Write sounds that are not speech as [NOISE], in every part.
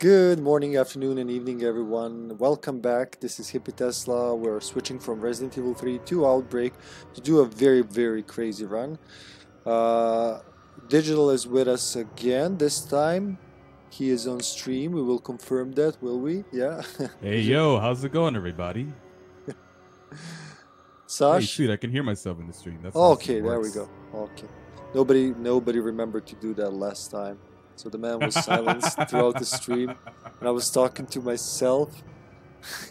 Good morning, afternoon, and evening, everyone. Welcome back. This is HippyTesla. We're switching from Resident Evil 3 to Outbreak to do a very, very crazy run. Uh, Digital is with us again. This time, he is on stream. We will confirm that, will we? Yeah. [LAUGHS] Hey yo, how's it going, everybody? [LAUGHS] Sash. Hey, shoot, I can hear myself in the stream. That's okay, there we go. Okay. Nobody, nobody remembered to do that last time. So the man was silenced throughout the stream, and I was talking to myself.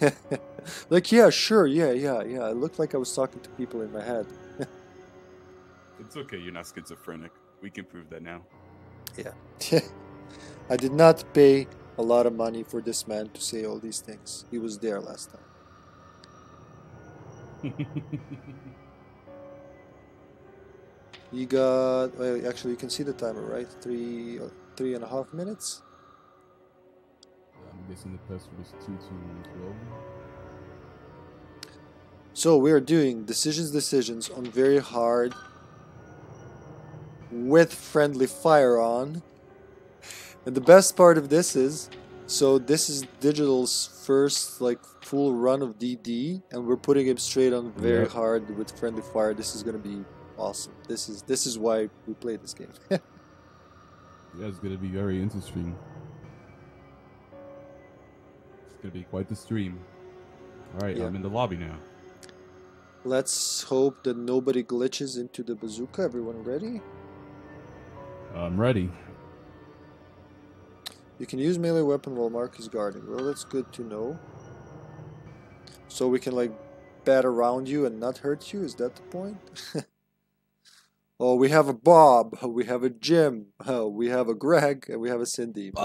[LAUGHS] like, yeah, sure, yeah, yeah, yeah. It looked like I was talking to people in my head. [LAUGHS] It's okay, you're not schizophrenic. We can prove that now. Yeah. [LAUGHS] I did not pay a lot of money for this man to say all these things. He was there last time. You got. Well, actually, you can see the timer, right? Three, uh, three and a half minutes. I'm guessing the password is 2212. So we are doing decisions, decisions on very hard, with friendly fire on. And the best part of this is, so this is Digital's first like full run of DD, and we're putting him straight on very hard with friendly fire. This is gonna be awesome. This is this is why we play this game. [LAUGHS] Yeah, it's gonna be very interesting. It's gonna be quite the stream. Alright, Yeah. I'm in the lobby now. Let's hope that nobody glitches into the bazooka. Everyone ready? I'm ready. You can use melee weapon while Mark is guarding. Well, that's good to know. So we can like bat around you and not hurt you. Is that the point? [LAUGHS] oh, we have a Bob. We have a Jim. Oh, [LAUGHS] we have a Greg, and we have a Cindy. [SIGHS]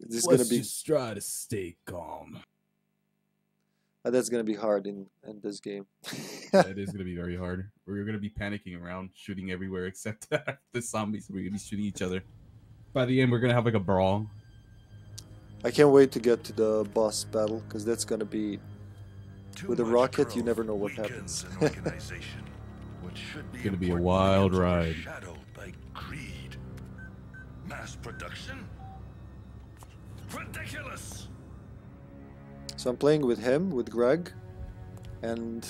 this is gonna be just try to stay calm. uh, that's gonna be hard in in this game. it is [LAUGHS] gonna be very hard. We're gonna be panicking around, shooting everywhere except [LAUGHS] the zombies. We're gonna be shooting each other. By the end, we're gonna have like a brawl. I can't wait to get to the boss battle because that's gonna be With a rocket, you never know what happens. an [LAUGHS] organization. What should be It's gonna be a wild ride. overshadowed by greed. Mass production? Ridiculous! So I'm playing with him, with Greg, and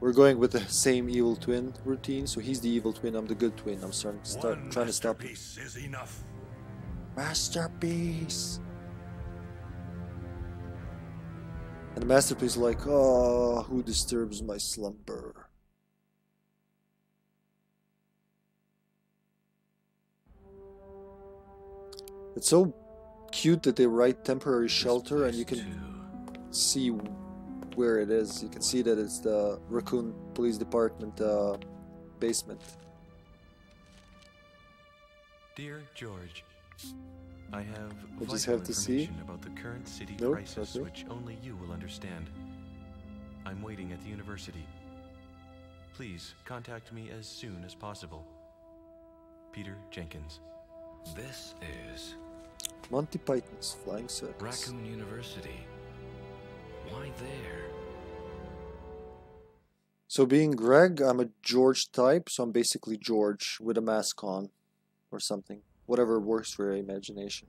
we're going with the same evil twin routine. So he's the evil twin, I'm the good twin. I'm starting to start, trying to stop him. masterpiece is enough. Masterpiece! And the masterpiece like, oh, who disturbs my slumber? It's so cute that they write temporary shelter and you can see where it is. You can see that it's the Raccoon Police Department uh, basement. Dear George, I have We just vital have to see? information about the current city Nope, crisis okay. which only you will understand. I'm waiting at the university. Please contact me as soon as possible. Peter Jenkins. This is Monty Python's Flying Circus. Raccoon University. Why there? So being Greg, I'm a George type, so I'm basically George with a mask on or something. Whatever works for your imagination.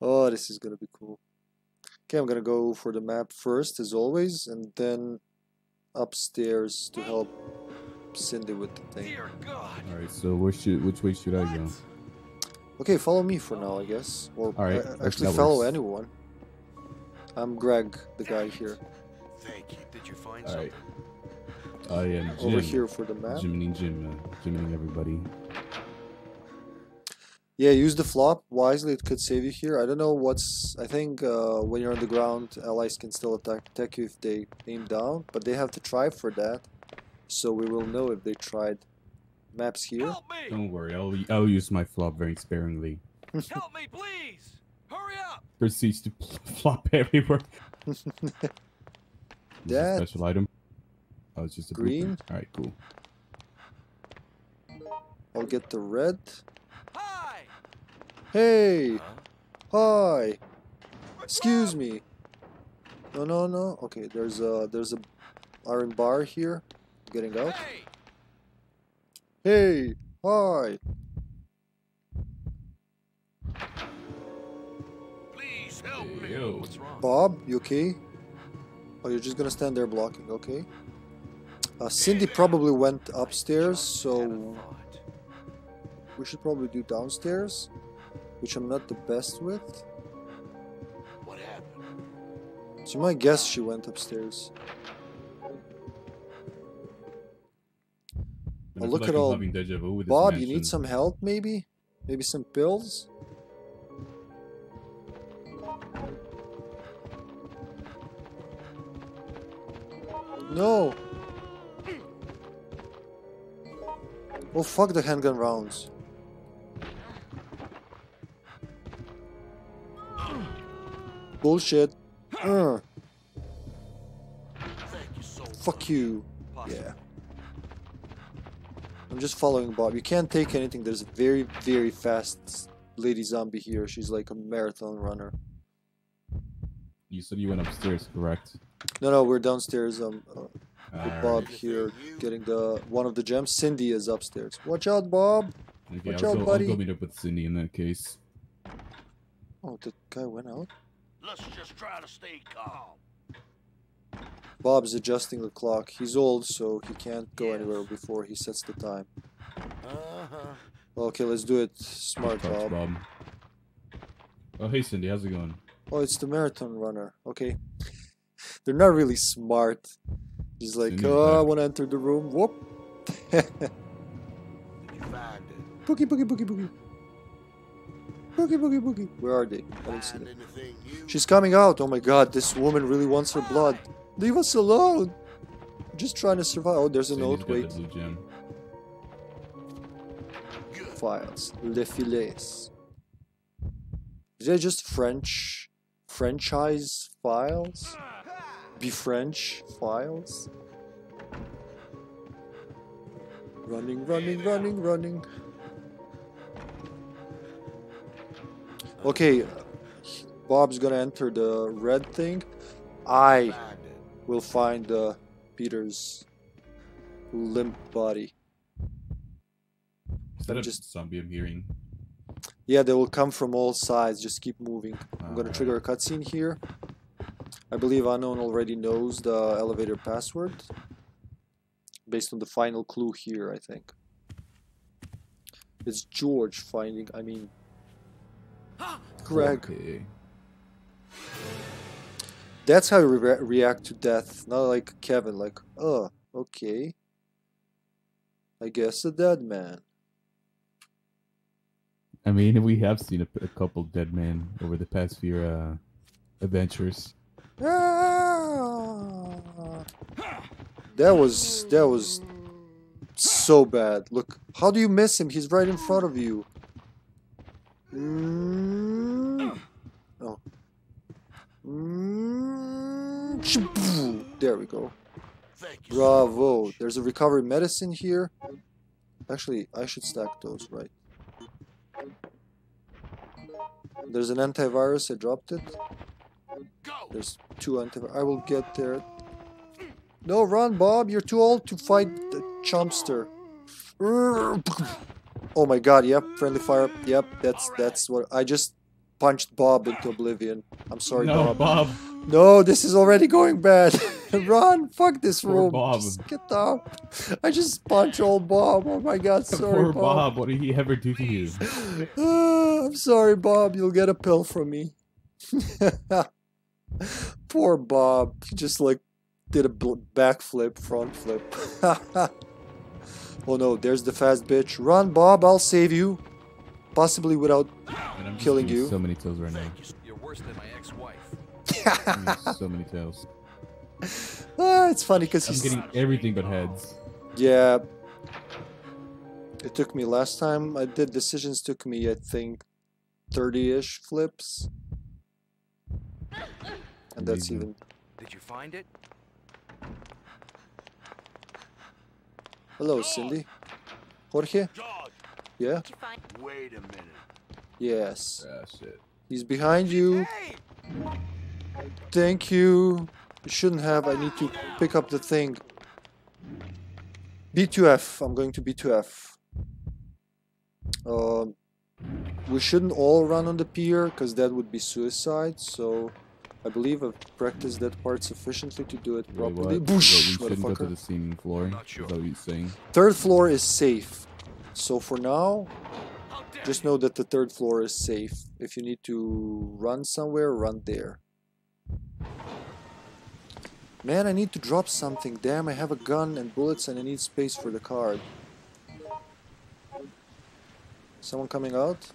Oh, this is gonna be cool. Okay, I'm gonna go for the map first, as always, and then upstairs to help Cindy with the thing. All right, so where should which way should I go? Okay, follow me for now, I guess. Or All right, uh, actually, follow works. anyone. I'm Greg, the guy here. Thank you. Did you find All right. I am Jim. Over here for the map. Jiminy Jim, uh, Jiminy everybody. Yeah, use the flop wisely. It could save you here. I don't know what's. I think uh, when you're on the ground, allies can still attack, attack you if they aim down, but they have to try for that. So we will know if they tried. Maps here. Help me! Don't worry, I'll I'll use my flop very sparingly. Help me, please! Hurry up! Proceeds to [LAUGHS] flop everywhere. [LAUGHS] Is a That- special item. Oh, it's just a Green. All right, cool. I'll get the red. Hi! Hey! Huh? Hi! Excuse me. No, no, no. Okay, there's a there's a iron bar here. Getting out. Hey! Hey, hi. Help me. Yo. What's wrong? Bob, you okay? Oh, you're just gonna stand there blocking, okay? Uh, Cindy probably went upstairs, so we should probably do downstairs, which I'm not the best with. What happened? So my guess she went upstairs. And Oh, look like at all- having deja vu with this Bob, you need some help, maybe? Maybe some pills? No! Oh, fuck the handgun rounds. Bullshit. Uh, fuck you. Yeah. I'm just following Bob. You can't take anything. There's a very, very fast lady zombie here. She's like a marathon runner. You said you went upstairs, correct? No, no, we're downstairs. Um, uh, with Alright. Bob here, getting the one of the gems. Cindy is upstairs. Watch out, Bob. Okay, Watch I'll, out, go, buddy. I'll go meet up with Cindy in that case. Oh, the guy went out. Let's just try to stay calm. Bob's adjusting the clock. He's old, so he can't go anywhere before he sets the time. Uh-huh. Okay, let's do it smart, Bob. Bob. Oh, hey Cindy, how's it going? Oh, it's the marathon runner. Okay. They're not really smart. He's like, Cindy's oh, I want to enter the room. Whoop. Did you find? Boogie, boogie, boogie, boogie. Boogie, boogie, boogie. Where are they? I don't see them. She's coming out. Oh my god, this woman really wants her blood. Leave us alone. Just trying to survive. Oh, there's a Cindy's note. Wait. the blue gem. Good. Files. Le filets. Is that just French? Franchise files? Be French files? Running, running, running, running. Okay, Bob's gonna enter the red thing. I will find uh, Peter's limp body. Is that just- zombie I'm hearing? Yeah, they will come from all sides. Just keep moving. I'm gonna Alright. trigger a cutscene here. I believe Unknown already knows the elevator password. Based on the final clue here, I think. It's George finding, I mean... Greg. Okay. That's how you re- react to death. Not like Kevin, like, oh, okay. I guess a dead man. I mean, we have seen a, a couple dead men over the past few uh, adventures. That was that was so bad. Look, how do you miss him? He's right in front of you. Mm. Oh. Mm. There we go. Bravo. There's a recovery medicine here. Actually, I should stack those, right? There's an antivirus. I dropped it. Go. There's two antivirus. I will get there. No, run, Bob. You're too old to fight the chumpster. Oh my god, yep, friendly fire. Yep, that's that's what I just punched Bob into oblivion. I'm sorry, no, Bob. Bob. No, this is already going bad. [LAUGHS] Run! Fuck this Poor room. Bob. Just get down. I just punched old Bob. Oh my god, [LAUGHS] sorry, Poor Bob. Bob. What did he ever do to you? [SIGHS] I'm sorry, Bob. You'll get a pill from me. [LAUGHS] [LAUGHS] Poor Bob. He just like did a backflip, front flip. [LAUGHS] oh no, there's the fast bitch. Run, Bob. I'll save you. Possibly without. And I'm Killing you. So many kills right now. You. You're worse than my ex-wife. So many kills. [LAUGHS] Ah, it's funny because he's. getting everything but heads. Yeah. It took me last time I did decisions took me I think 30ish flips. And that's Amazing. even Did you find it? Hello Cindy. Jorge? George, Yeah? Did you find? wait a minute. Yes. That's it. He's behind you. Thank you. You shouldn't have. I need to pick up the thing. B2F. I'm going to B2F. Um, we shouldn't all run on the pier because that would be suicide. So I believe I've practiced that part sufficiently to do it Wait, properly. what? Boosh, But we shouldn't go to the seeming floor. Sure. Is that what you're saying? Third floor is safe. So for now, just know that the third floor is safe. If you need to run somewhere, run there. Man, I need to drop something. Damn, I have a gun and bullets and I need space for the card. Someone coming out?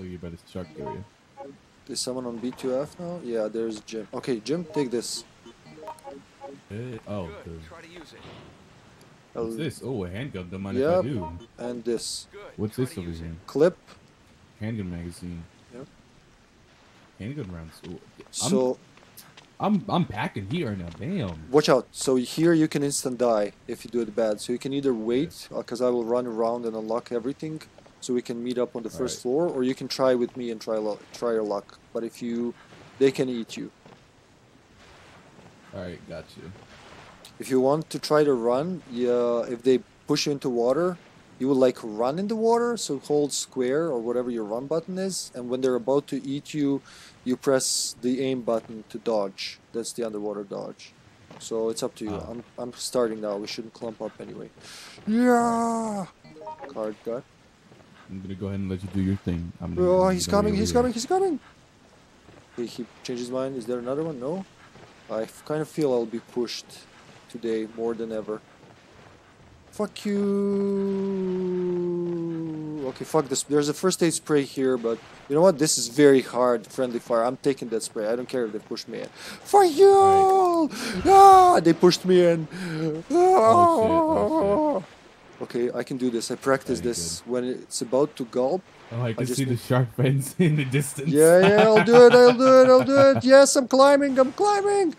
Oh, you're by the shark area. Is someone on B2F now? Yeah, there's Jim. Okay, Jim, take this. Eh, oh, Good. the, Try to use it. I'll- what's this? Oh, a handgun. Don't mind Yep. if I do. And this. Good. What's Try this over here? Clip. Handgun magazine. Yep. Handgun rounds. Ooh, I'm, So, I'm I'm packing here now. Damn. watch out. So here you can instant die if you do it bad. So you can either wait, because I will run around and unlock everything, so we can meet up on the first Alright. floor, or you can try with me and try lo- try your luck. But if you, they can eat you. All right, got you. If you want to try to run, yeah, if they push you into water, you will like run in the water. So hold square or whatever your run button is, and when they're about to eat you, you press the aim button to dodge. That's the underwater dodge. So it's up to you. Ah. I'm I'm starting now. We shouldn't clump up anyway. Yeah. Card got. I'm gonna go ahead and let you do your thing. I'm gonna, Oh, I'm he's coming. He's coming. He's coming. He, he changed his mind. Is there another one? No. I kind of feel I'll be pushed today more than ever. Fuck you. Okay, fuck this. There's a first aid spray here, but you know what? This is very hard. Friendly fire. I'm taking that spray. I don't care if they push me in. For you! Ah, they pushed me in. Oh, Okay, I can do this. I practice Very this when it's about to gulp. Oh, I can just see the shark fins [LAUGHS] in the distance. Yeah, yeah, I'll do it, I'll do it, I'll do it. [LAUGHS] Yes, I'm climbing, I'm climbing.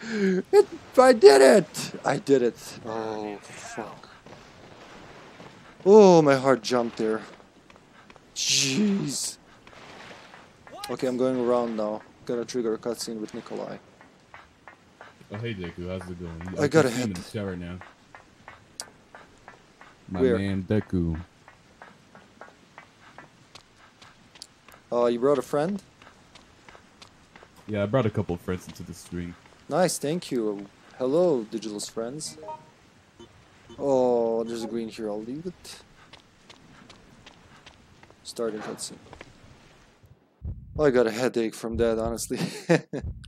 It, I did it. I did it. Oh, fuck. Oh, my heart jumped there. Jeez. Okay, I'm going around now. Gonna trigger a cutscene with Nikolai. Oh, hey, Deku, how's it going? I got a him in the shower now. My Where? man, Deku. Uh, you brought a friend? Yeah, I brought a couple of friends into the stream. Nice, thank you. Hello, Digital's friends. Oh, there's a green here. I'll leave it. Starting cutscene. Oh, I got a headache from that, honestly. [LAUGHS]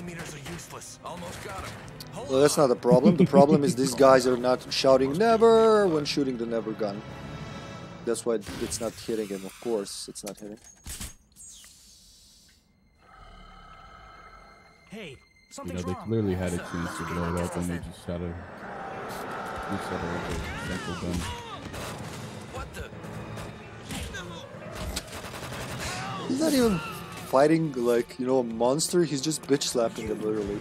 millimeters are useless. Almost got him. Hold well, that's not a problem. The problem is these [LAUGHS] guys are not shouting never when shooting the never gun. That's why it's not hitting him, of course. It's not hitting. Hey, You something's know, they wrong. clearly had a chance to blow it up and they just shot a. They shot a with a central gun. What the? He's not even fighting like, you know, a monster. He's just bitch slapping them, literally.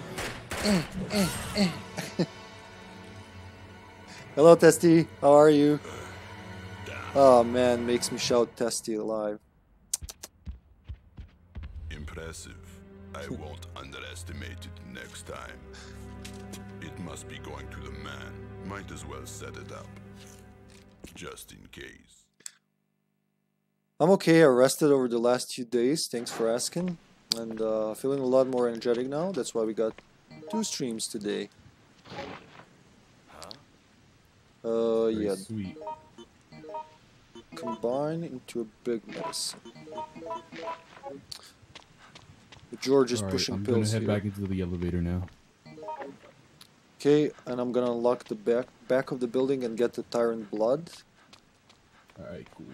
[LAUGHS] Hello, Testy. How are you? Oh man, makes me shout Testy alive. Impressive. I won't underestimate it next time. It must be going to the man. Might as well set it up. Just in case. I'm okay. I rested over the last few days. Thanks for asking. And uh, feeling a lot more energetic now. That's why we got two streams today. Uh, Very yeah. sweet. Combine into a big mess. George is Alright, pushing I'm gonna pills head here. back into the elevator now. Okay, and I'm gonna unlock the back back of the building and get the tyrant blood. Alright, cool.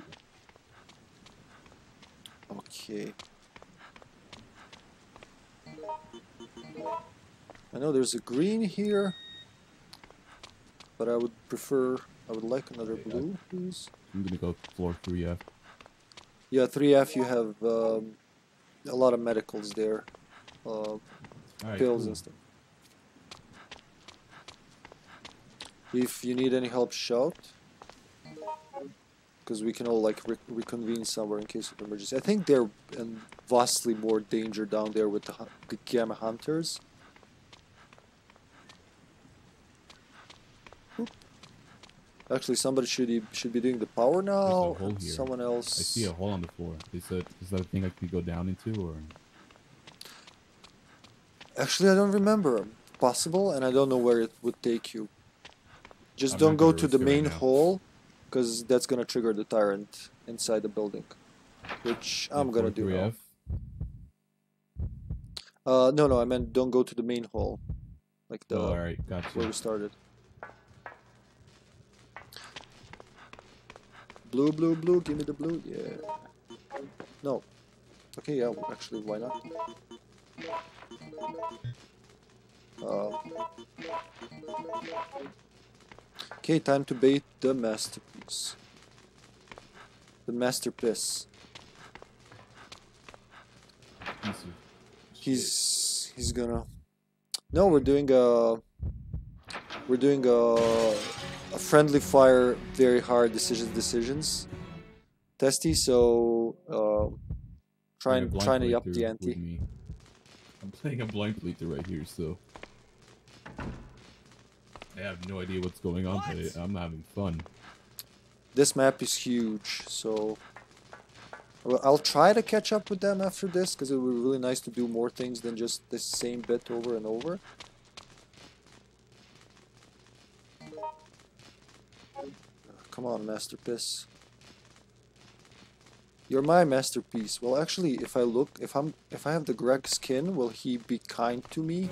Okay. I know there's a green here, but I would prefer. I would like another blue, please. I'm gonna go floor 3F. Yeah, 3F. You have um, a lot of medicals there, uh, Alright, pills cool. and stuff. If you need any help, shout. Because we can all like re reconvene somewhere in case of emergency. I think they're in vastly more danger down there with the, the gamma hunters. Oop. Actually, somebody should be, should be doing the power now. Someone else. I see a hole on the floor. Is that is that a thing I could go down into or? Actually, I don't remember. Possible, and I don't know where it would take you. Just I'm don't go gonna the right main now. hole, because that's gonna trigger the tyrant inside the building. Which I'm gonna do now. 4-3F? Uh, no, no, I meant don't go to the main hall, like the Oh, all right, where we started. Blue, blue, blue. Give me the blue. Yeah. No. Okay, yeah. Actually, why not? Uh, okay, time to bait the masterpiece. The masterpiece. Piece of shit. He's he's gonna. No, we're doing a. We're doing a, a friendly fire, very hard decisions decisions. Testy, so uh, trying Playing a blind trying to up the ante. I'm playing a blind playthrough right here, so I have no idea what's going on, but I'm having fun. This map is huge, so I'll try to catch up with them after this because it would be really nice to do more things than just the same bit over and over. Come on, masterpiece. You're my masterpiece. Well, actually, if I look, if I'm, if I have the Greg skin, will he be kind to me?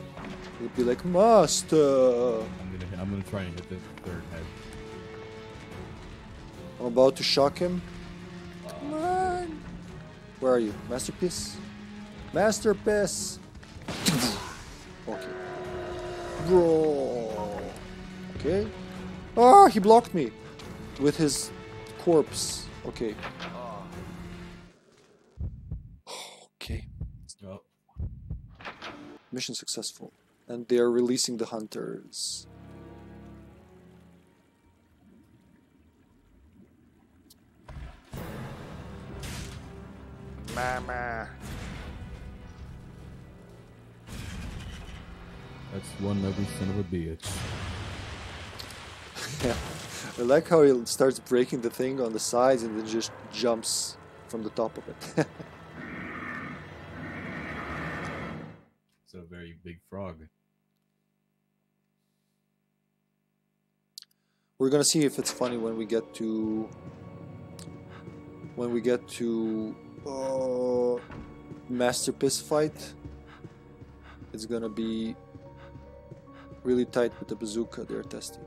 He'll be like, Master. I'm gonna I'm gonna try and hit the third head. I'm about to shock him. Come on. Where are you? Masterpiece? Masterpiece! [LAUGHS] okay. Bro. Okay. Oh, he blocked me with his corpse. Okay. Okay. Oh, Mission successful. And they are releasing the hunters. Mama. that's one ugly son of a bitch. [LAUGHS] Yeah. I like how he starts breaking the thing on the sides and then just jumps from the top of it. [LAUGHS] big frog. We're gonna see if it's funny when we get to when we get to uh, masterpiece fight. It's gonna be really tight with the bazooka they're testing.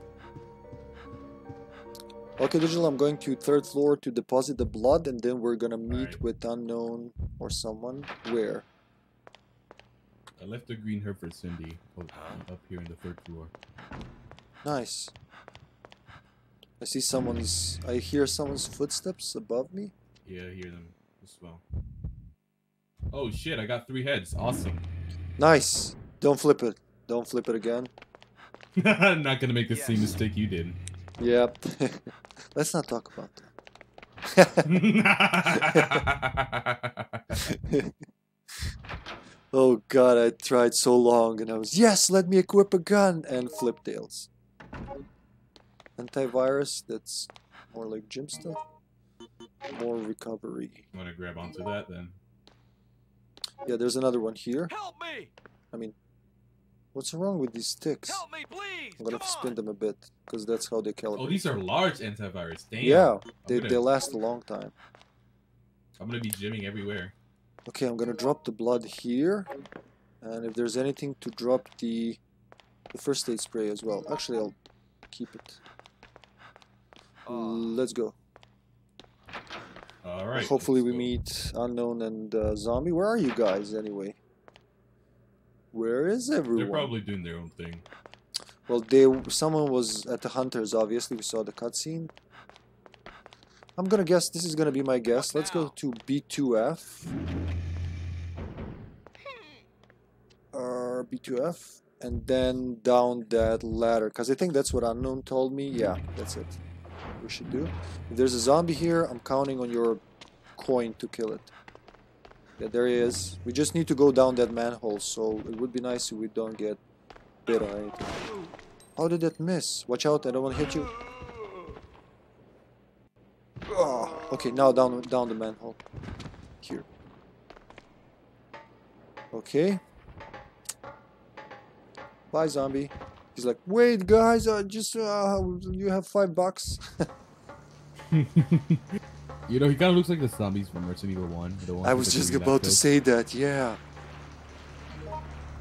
Okay, Digital, I'm going to third floor to deposit the blood, and then we're gonna meet Alright. with unknown or someone. Where? I left the green herb for Cindy up, up here in the third floor. Nice. I see someone's. I hear someone's footsteps above me. Yeah, I hear them as well. Oh shit, I got three heads. Awesome. Nice. Don't flip it. Don't flip it again. I'm [LAUGHS] not gonna make the same mistake you did. Yep. [LAUGHS] Let's not talk about that. [LAUGHS] oh god, I tried so long and I was, yes, let me equip a gun and flip tails. Antivirus, that's more like gym stuff. More recovery. I'm gonna grab onto that then. Yeah, there's another one here. Help me! I mean, what's wrong with these sticks? Help me, please! I'm gonna Come spin on! them a bit, because that's how they oh, calibrate. Oh, these are large antivirus. Damn. Yeah, they, gonna, they last a long time. I'm gonna be gymming everywhere. Okay, I'm gonna drop the blood here, and if there's anything to drop the the first aid spray as well. Actually, I'll keep it. Let's go. All right. Hopefully, we go. meet unknown and uh, zombie. Where are you guys anyway? Where is everyone? They're probably doing their own thing. Well, they someone was at the hunters. Obviously, we saw the cutscene. I'm gonna guess this is gonna be my guess. Let's go to B2F. Uh, B2F. and then down that ladder. Because I think that's what Unknown told me. Yeah, that's it. We should do. If there's a zombie here, I'm counting on your coin to kill it. Yeah, there he is. We just need to go down that manhole, so it would be nice if we don't get bit or anything. How did that miss? Watch out, I don't want to hit you. Oh, okay, now down down the manhole. Here. Okay. Bye, zombie. He's like, wait, guys, uh, just uh, you have five bucks. [LAUGHS] You know, he kind of looks like the zombies from Resident Evil 1. The I was just about to say that. Yeah.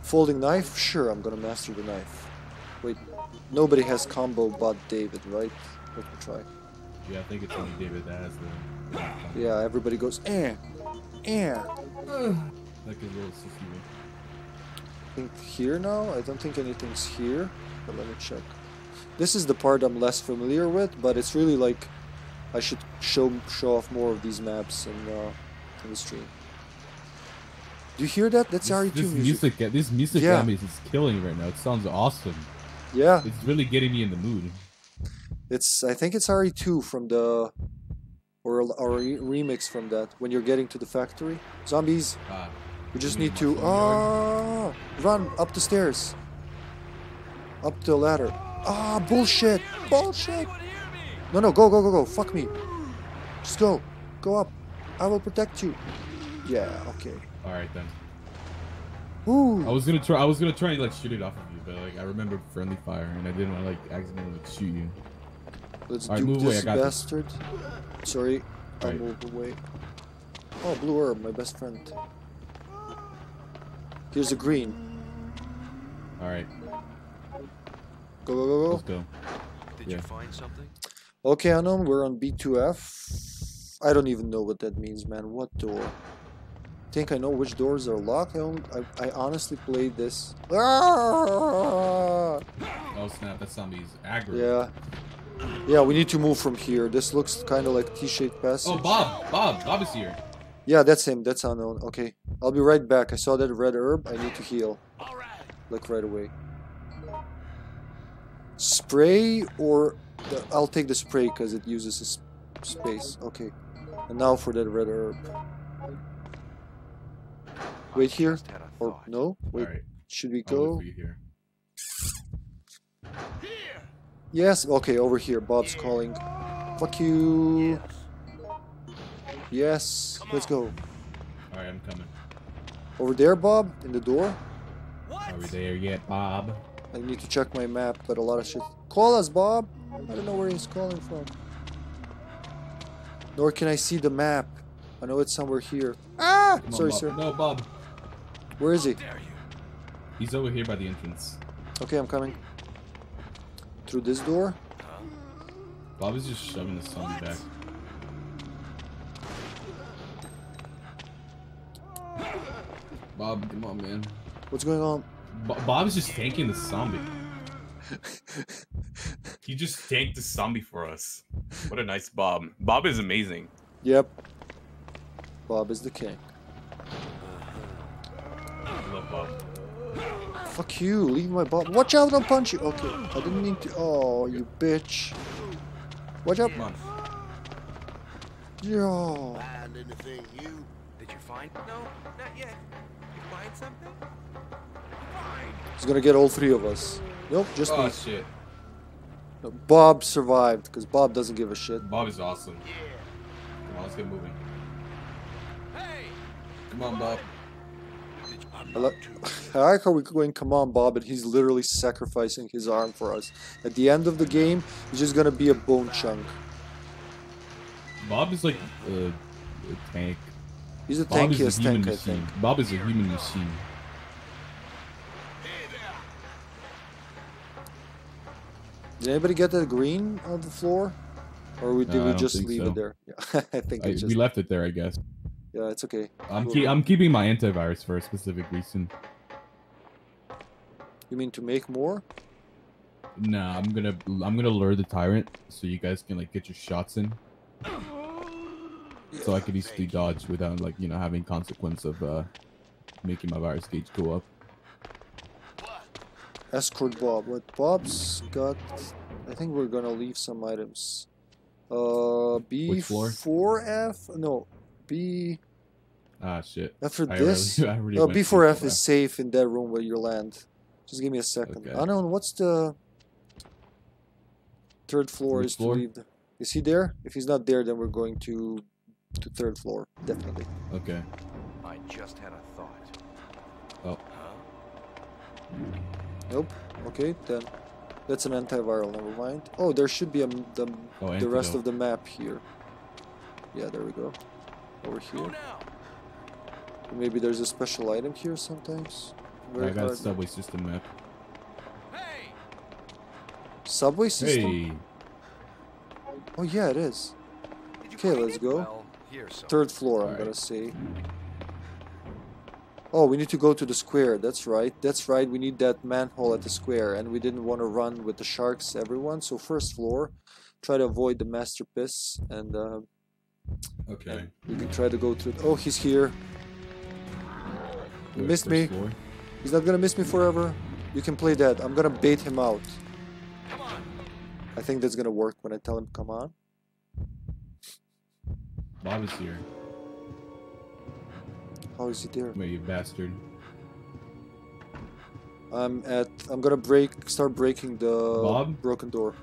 Folding knife? Sure, I'm gonna master the knife. Wait, nobody has combo but David, right? Let me try. Yeah, I think it's only David that has the. Yeah, everybody goes eh, eh. Like his little sissy. I think here now. I don't think anything's here, but let me check. This is the part I'm less familiar with, but it's really like I should show show off more of these maps in uh, in the stream. Do you hear that? That's This, RE2 this music. music, this music Yeah. is killing right now. It sounds awesome. Yeah, It's really getting me in the mood. it's. I think it's RE2 from the or or remix from that. When you're getting to the factory, zombies. Ah, We just need to ah run up the stairs, up the ladder. Ah bullshit, bullshit. No no go go go go. Fuck me. Just go, go up. I will protect you. Yeah okay. all right then. Ooh. I was gonna try. I was gonna try and like shoot it off of you, but like I remembered friendly fire, and I didn't want to like accidentally like shoot you. Let's Alright, dupe move away, this I got this. bastard. Sorry, I'll Alright. move away. Oh, blue herb, my best friend. Here's a green. All right, Go go go let's go. go. Did Yeah. you find something? Okay, Anon, we're on B2F. I don't even know what that means, man. What door? Think I know which doors are locked? I, only, I, I honestly played this. Ah! Oh snap! That zombie's aggro. Yeah. Yeah, we need to move from here. This looks kind of like T-shaped passage. Oh Bob, Bob, Bob is here. Yeah, that's him. That's unknown. Okay. I'll be right back. I saw that red herb. I need to heal. Like right away. Spray or... The, I'll take the spray because it uses a s- space. Okay. And now for that red herb. Wait here. Just Or no? Wait. All right, Should we go? here. Yes. Okay, over here. Bob's calling. Fuck you. Yes. Yes, let's go. All right, I'm coming. Over there, Bob? In the door? Are we there yet, Bob? I need to check my map, but a lot of shit. Call us, Bob. I don't know where he's calling from. Nor can I see the map. I know it's somewhere here. Ah! On, Sorry, Bob. sir. No, Bob. Where is he? Dare you? He's over here by the entrance. Okay, I'm coming. Through this door? Bob is just shoving the zombie back. Bob, come on, man. What's going on? Bo- Bob is just tanking the zombie. [LAUGHS] He just tanked the zombie for us. What a nice Bob. Bob is amazing. Yep. Bob is the king. I love Bob. Fuck you. Leave my Bob. Watch out, I'll punch you. Okay. I didn't mean to. Oh, you bitch. Watch out. Come on. Yo. Find anything new? Did you find? No, not yet. You find something? Fine. He's gonna get all three of us. Nope, just Oh me. shit. No, Bob survived because Bob doesn't give a shit. Bob is awesome. Come on, let's get moving. Hey! Come on, Bob. I, li- [LAUGHS] I like how we're going, come on, Bob, and he's literally sacrificing his arm for us. At the end of the game, he's just gonna be a bone chunk. Bob is like a, a tank. He's the Bob tankiest a tank, I think. Bob is a human machine. Did anybody get that green on the floor? Or we, did No, we just leave so. it there? Yeah, [LAUGHS] I think I, it just. we left it there, I guess. Yeah, it's okay. I'm Cool. keep, I'm keeping my antivirus for a specific reason. You mean to make more? Nah, I'm gonna I'm gonna lure the tyrant so you guys can like get your shots in. So I could easily dodge without like you know having consequence of uh making my virus gauge go up. Escort Bob. What Bob's got? I think we're gonna leave some items. Uh, B four F. No, B. Ah, shit. After I this, [LAUGHS] already oh, went B four F B4F. is safe in that room where you land. Just give me a second. Okay. Unknown. What's the third floor? Which is floor? to leave. The, is he there? If he's not there, then we're going to to third floor. Definitely. Okay. I just had a thought. Oh, Nope. Okay, then that's an antiviral. Never mind. Oh, there should be a, m- the, Oh, the rest of the map here. Yeah, there we go. Over here. now. Maybe there's a special item here sometimes. I got a subway system map. Hey, Subway system? Hey, Oh yeah, it is. Okay, let's it? go. Well, here's. Third floor, I'm Alright. gonna see. Oh, we need to go to the square. That's right. That's right. We need that manhole at the square, and we didn't want to run with the sharks, everyone. So first floor, try to avoid the masterpiece, and uh, okay. and we can try to go through. Oh, he's here. You Wait, missed me. floor? He's not gonna miss me forever. You can play that. I'm gonna bait him out. Come on. I think that's gonna work when I tell him come on. Bob is here. How is he there? Wait, you bastard. I'm at. I'm gonna break. Start breaking the Bob? broken door.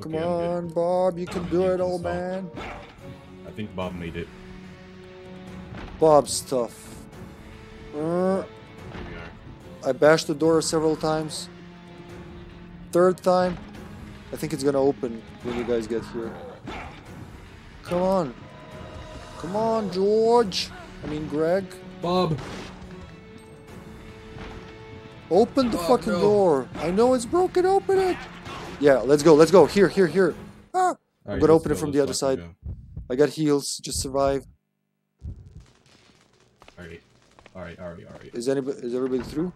Come Okay, I'm on, Bob. You can do it, old man. I think Bob made it. Bob's tough. Uh, Here we are. I bashed the door several times. Third time, I think it's gonna open when you guys get here. Come on. Come on, George. I mean, Greg. Bob. Open the Oh, fucking no. door. I know it's broken. Open it. Yeah, let's go. Let's go. Here, here, here. Ah, I'm gonna let's open it from let's the other fucking side. I got heals. Just survive. Alright. Alright, alright, alright. Is anybody? Is everybody through?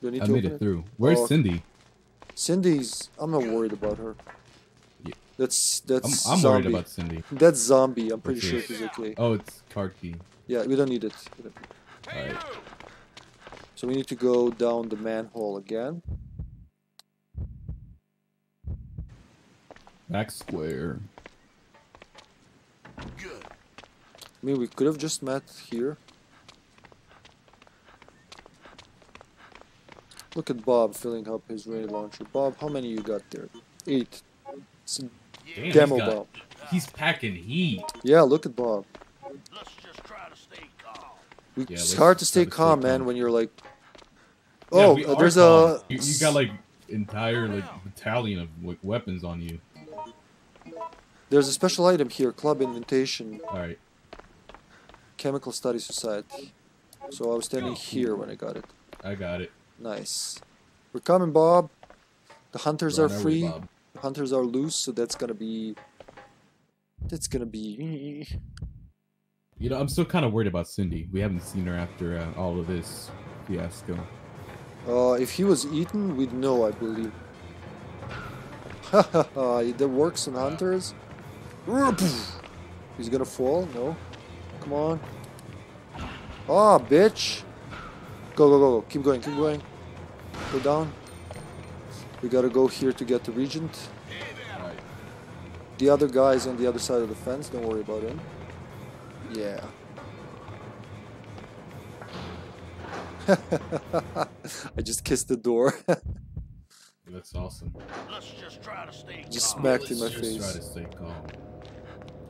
Do I need I to made open it through. Where's Oh, Cindy? Cindy's. I'm not worried about her. Yeah. That's I'm, that's I'm worried about Cindy. That's zombie. I'm pretty Okay. sure he's okay. Oh, it's card key. Yeah, we don't need it. Don't- Hey, Alright. So we need to go down the manhole again. Back square. Good. I mean, we could have just met here. Look at Bob filling up his ray launcher. Bob, how many you got there? Eight. It's a Damn, demo he's, got- Bob. he's packing heat. Yeah, look at Bob. Let's just try to stay calm. We, Yeah, it's hard to stay calm, man, calm. when you're like. Oh, we uh, there's calm. a. You, you got like entire like battalion of like, weapons on you. There's a special item here, Club Invitation, Alright. Chemical Study Society. So I was standing here when I got it. I got it. Nice. We're coming, Bob. The hunters We're are way, free. Bob. The hunters are loose, so that's gonna be. That's gonna be. You know, I'm still kind of worried about Cindy. We haven't seen her after uh, all of this fiasco. Uh, if he was eaten, we'd know, I believe. [LAUGHS] Hahaha, that works on hunters. He's gonna fall? No. Come on. Ah, bitch. Go, go, go, go. Keep going, keep going. Go down. We gotta go here to get the regent. The other guy's on the other side of the fence. Don't worry about him. Yeah. [LAUGHS] I just kissed the door. [LAUGHS] That's awesome. Let's just try to stay just calm. smacked in my Let's just try to face. stay calm.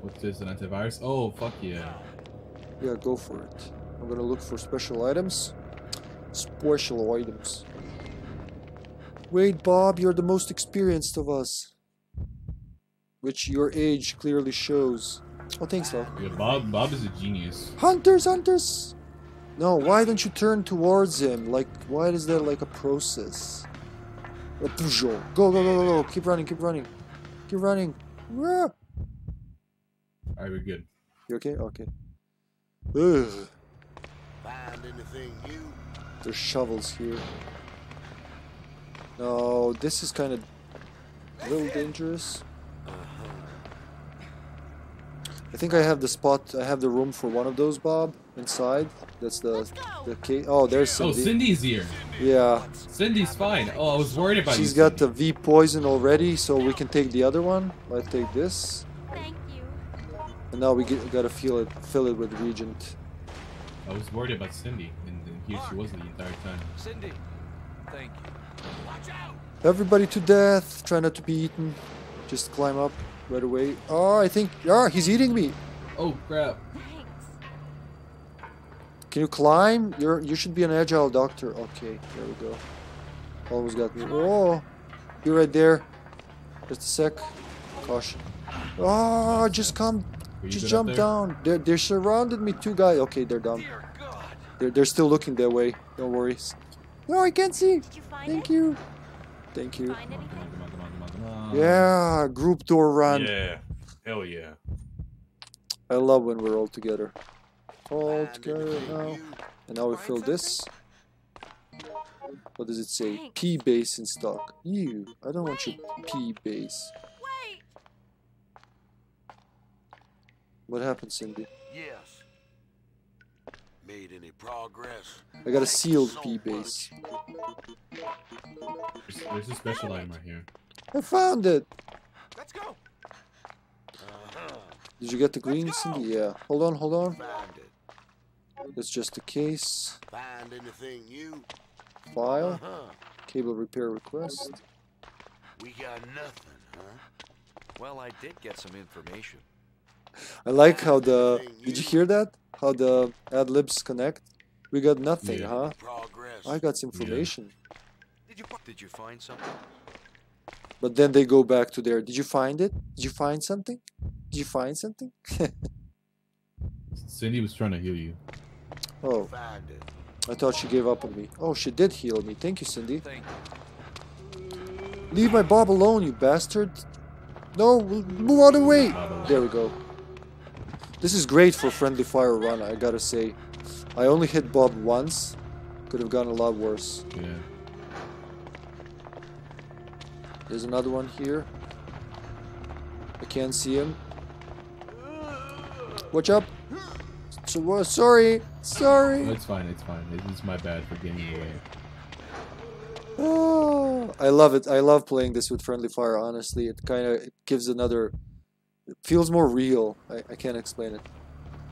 What's this? An antivirus? Oh, fuck yeah. Yeah, go for it. I'm gonna look for special items. Special items. Wait, Bob, you're the most experienced of us. Which your age clearly shows. Oh, thanks, love. Yeah, Bob. Bob is a genius. Hunters, hunters! No, why don't you turn towards him? Like, why is there like a process? A Peugeot. Go, go, go, go, go. Keep running, keep running. Keep running. Alright, we're good. You okay? Okay. Ugh. Find anything new? There's shovels here. No, this is kind of a little dangerous. I think I have the spot, I have the room for one of those, Bob. inside. That's the the case. Oh, there's oh, Cindy. Oh, Cindy's here. Yeah, Cindy's fine. Oh, I was worried about she's you. got Cindy. the V poison already, so we can take the other one. I take this, Thank you. and now we get, gotta fill it fill it with Regent. I was worried about Cindy, and, and here she was the entire time. Cindy, thank you. Watch out! Everybody to death. Try not to be eaten. Just climb up right away. Oh, I think. Ah, he's eating me. Oh crap! Thanks. Can you climb? You're you should be an agile doctor. Okay, there we go. Almost got me. Oh, you're right there. Just a sec. Caution. Oh, just come. Just jump down. They they surrounded me. Two guys. Okay, they're done. Dear God! They're they're still looking that way. Don't worry. No, I can't see. Did you find Thank it? you. Thank you. Find anything? Yeah, group door run. Yeah. Hell yeah. I love when we're all together. All Find together now. new? And now we Find fill this. What does it say? P base in stock. You. I don't want your P base. Wait. What happened, Cindy? Yes. Made any progress? I got a sealed so P base. There's, there's a special item right here. I found it. Let's go. Uh-huh. Did you get the green, Cindy? Yeah. Hold on, hold on. Find it. That's just a case. Find anything new? File. Uh-huh. Cable repair request. We got nothing, huh? Well, I did get some information. I like how the. Did you hear that? How the ad libs connect? We got nothing, Yeah. huh? Progress. I got some information. Did you did you find something? But then they go back to their. Did you find it? Did you find something? Did you find something? [LAUGHS] Cindy was trying to heal you. oh, Find it. I thought she gave up on me. Oh, she did heal me. Thank you, Cindy. Thank Leave my Bob alone, you bastard. No, move out of the way. There we go. This is great for friendly fire run, I gotta say. I only hit Bob once. Could have gone a lot worse. Yeah. There's another one here. I can't see him. Watch up. So, uh, sorry. No, Sorry. it's fine. It's fine. It- It's my bad for getting away. Oh, I love it. I love playing this with friendly fire. Honestly, it kind of it gives another. It feels more real. I, I can't explain it.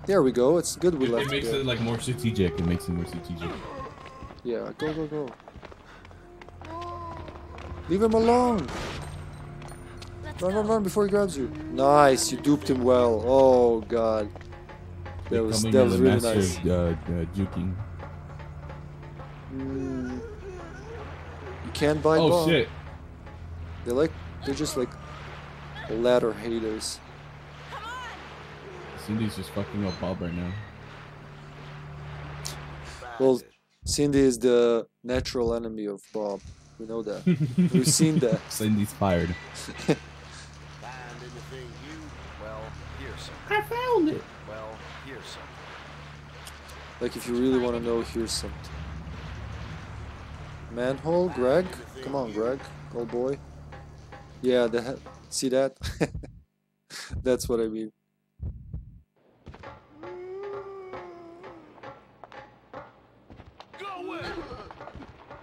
There we go. It's good we It, left it makes there. it like more strategic. It makes it more strategic. Yeah, go go go. Leave him alone. Run run run before he grabs you. Nice, you duped him well. Oh god, that was that was really master nice. uh, uh, juking. Mm. You can't buy Oh Bob. shit! They're like they're just like ladder haters. Cindy's just fucking up Bob right now. Well. Cindy is the natural enemy of Bob. We know that. We've seen that. [LAUGHS] Cindy's fired. Find anything new? Well, here's something. I found it. Well, here's something. Like if you really want to know, here's something. Manhole, Greg. Come on, Greg, old boy. Yeah, the see that? [LAUGHS] That's what I mean.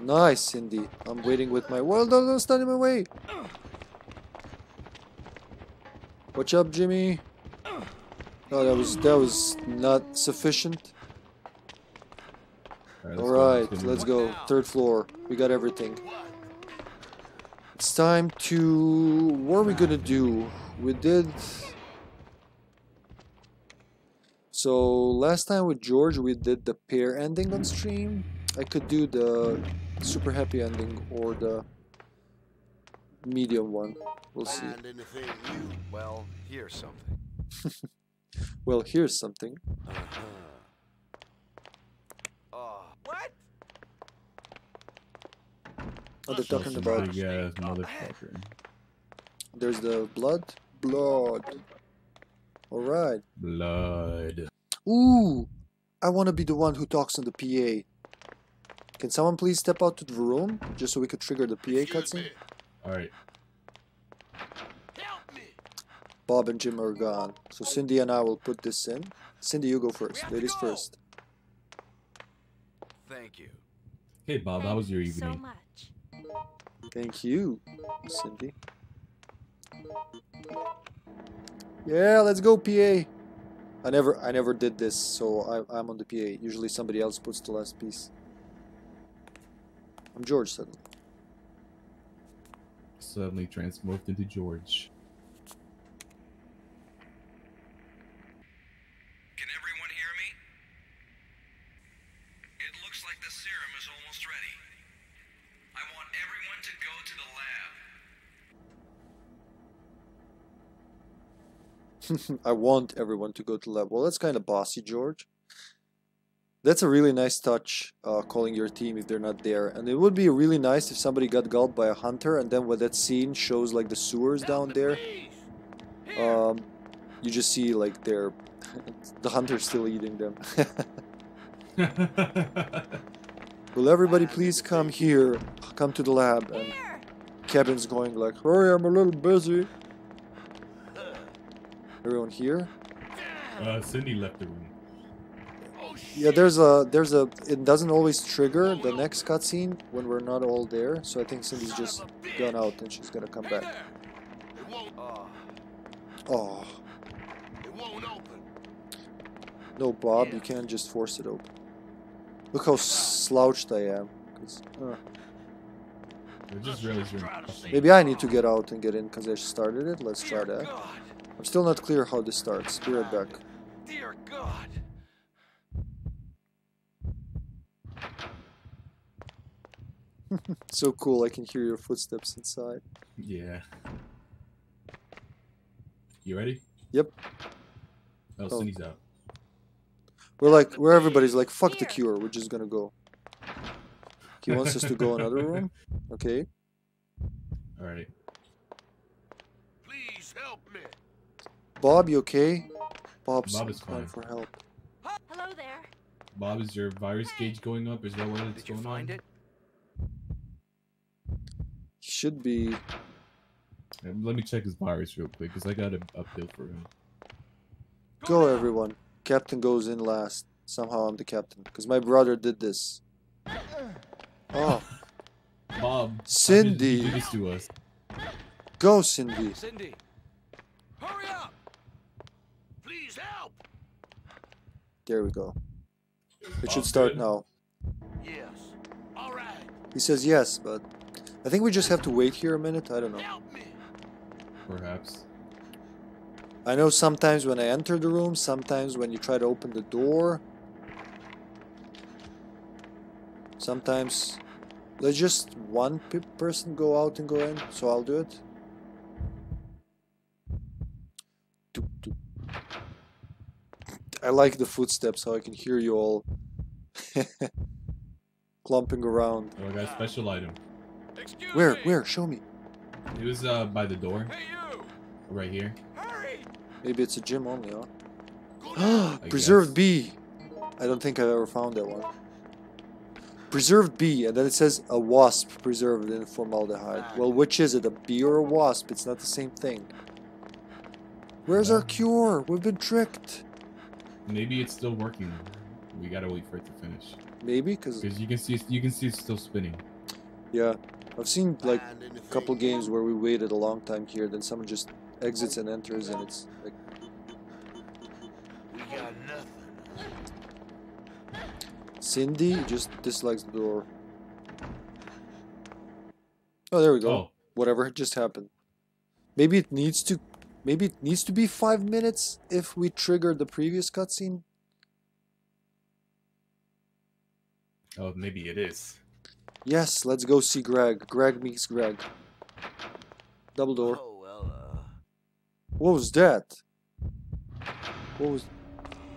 Nice, Cindy. I'm waiting with my. Well, don't, don't stand in my way. Watch up, Jimmy. Oh, that was that was not sufficient. All go, let's let's go. go. Third floor. We got everything. It's time to. What are we gonna do? We did. So last time with George, we did the pair ending on stream. I could do the super happy ending or the medium one. We'll see. Find anything new? Well, here's something. [LAUGHS] Well, here's something. Uh-huh. Oh, what? Oh, they're talking about. big ass motherfucker. There's the blood. Blood. All right. Blood. Ooh, I want to be the one who talks on the PA. Can someone please step out to the room just so we could trigger the PA cutscene? All right. Bob and Jim are gone, so Cindy and I will put this in. Cindy, you go first. Ladies first. Thank you. Hey Bob, how was your Thanks so evening? much. Thank you, Cindy. Yeah, let's go, PA. I never, I never did this, so I, I'm on the PA. Usually somebody else puts the last piece. I'm George suddenly. Suddenly transmorphed into George. Can everyone hear me? It looks like the serum is almost ready. I want everyone to go to the lab. [LAUGHS] I want everyone to go to the lab. Well, that's kind of bossy, George. That's a really nice touch, uh, calling your team if they're not there. And it would be really nice if somebody got gulped by a hunter, and then when that scene shows like the sewers down there, um, you just see like they're [LAUGHS] the hunter's still eating them. [LAUGHS] Will everybody please come here? Come to the lab. And Kevin's going like, hurry, I'm a little busy. Everyone here? uh, Cindy left the room. Yeah, there's a there's a it doesn't always trigger the next cutscene when we're not all there. So I think Cindy's just gone out and she's gonna come back. It won't. Uh, Oh it won't open. no, Bob, you can't just force it open. Look how slouched I am. uh, I just realized you're. maybe I need to get out and get in because I started it. Let's try that. I'm still not clear how this starts. Be right back. Dear God. So cool, I can hear your footsteps inside. Yeah. You ready? Yep. Oh, Oh. Cindy's out. We're like where everybody's like, fuck the cure. We're just gonna go. He wants us to go another room. [LAUGHS] Okay. All right. Please help me. Bob, you okay? Bob's Bob is crying fine. for help. Hello there. Bob, is your virus gauge going up? Is that what it's Did you going find on? it? He should be. Let me check his virus real quick, because I got a update for him. Go, everyone. Captain goes in last. Somehow I'm the captain. Because my brother did this. [LAUGHS] Oh, Bob, Cindy. did you do this to us? go, Cindy. Cindy. Hurry up. Please help. There we go. It should oh, start good? now. Yes. All right. He says yes, but I think we just have to wait here a minute. I don't know. Perhaps. I know sometimes when I enter the room, sometimes when you try to open the door. Sometimes let's just one pe- person go out and go in, so I'll do it. Doop, doop. I like the footsteps, how I can hear you all [LAUGHS] clumping around. Oh, I got a special item. Excuse Where? me. Where? Show me. It was uh by the door, Hey you. right here. Hurry. Maybe it's a Jim only, huh? Go [GASPS] now. I Preserved guess. B. I don't think I've ever found that one. Preserved bee, and then it says a wasp preserved in formaldehyde. Well, which is it, a bee or a wasp? It's not the same thing. Where's our cure? We've been tricked. Maybe it's still working. We gotta wait for it to finish. Maybe, because, Because you can see you can see it's still spinning. yeah, I've seen like a couple games where we waited a long time here, then someone just exits and enters, and it's like, We got nothing. Cindy just dislikes the door. Oh, there we go. Oh, whatever just happened. Maybe it needs to maybe it needs to be five minutes if we trigger the previous cutscene. oh, maybe it is. Yes, let's go see Greg. Greg meets Greg. Double door. Oh well. Uh, What was that? What was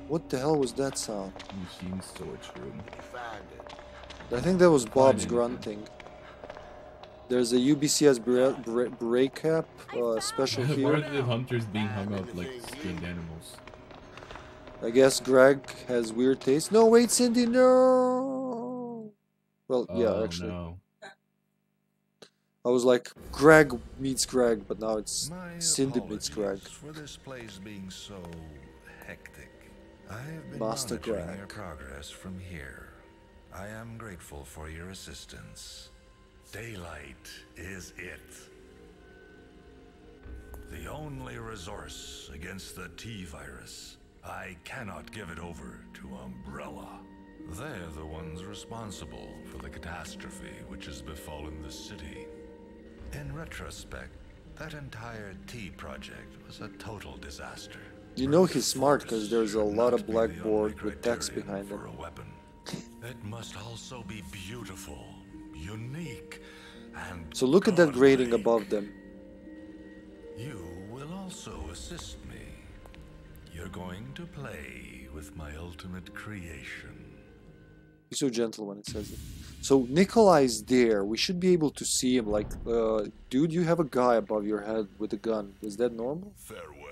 what the hell was that sound? Machine storage room. find it. I think that was Bob's grunting. There's a UBCS bra- bra- break cap uh, special Why here. are the hunters being hung up like skinned animals? I guess Greg has weird taste. No, wait, Cindy, no. Well, yeah, oh, actually, No. I was like, Greg meets Greg, but now it's My Cindy meets Greg. for this place being so hectic. I have been Master monitoring Greg. your progress from here. I am grateful for your assistance. Daylight is it. The only resource against the T-virus. I cannot give it over to Umbrella. They're the ones responsible for the catastrophe which has befallen the city. In retrospect, that entire T project was a total disaster. You know he's smart because there's a lot of blackboard with text behind him. It must also be beautiful, unique, and So look at that grading above them. you will also assist me. You're going to play with my ultimate creation. He's so gentle when it says it. So Nikolai's there. We should be able to see him. Like, uh, dude, you have a guy above your head with a gun. Is that normal? Farewell.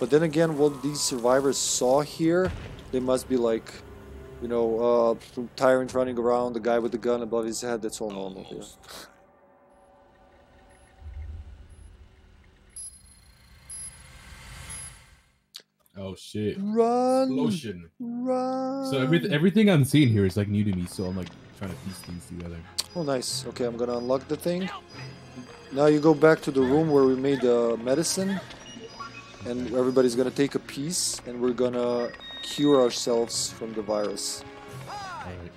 But then again, what these survivors saw here, they must be like, you know, uh, tyrant running around, the guy with the gun above his head. That's all normal here. Oh shit. Run! Explosion. Run! So every, everything I'm seeing here is like new to me, so I'm like trying to piece things together. Oh, nice. Okay, I'm gonna unlock the thing. Now you go back to the room where we made the medicine, and everybody's gonna take a piece, and we're gonna cure ourselves from the virus. Alright.